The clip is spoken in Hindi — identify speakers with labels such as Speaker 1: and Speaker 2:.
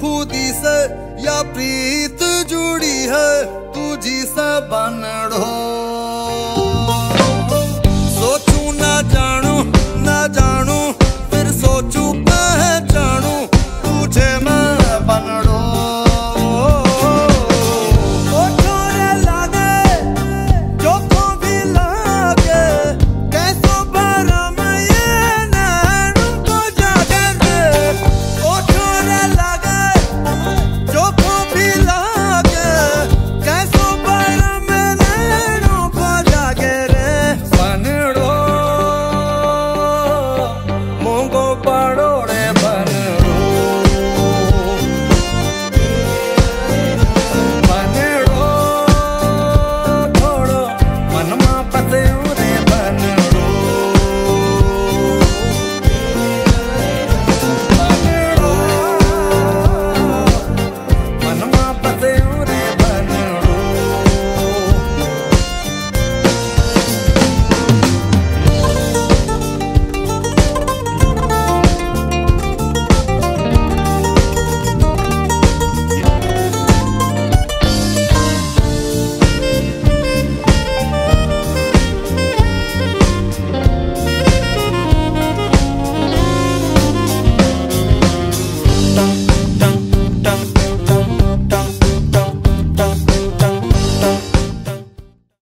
Speaker 1: खुदी से या प्रीत जुड़ी है तुझी से बनड़ो।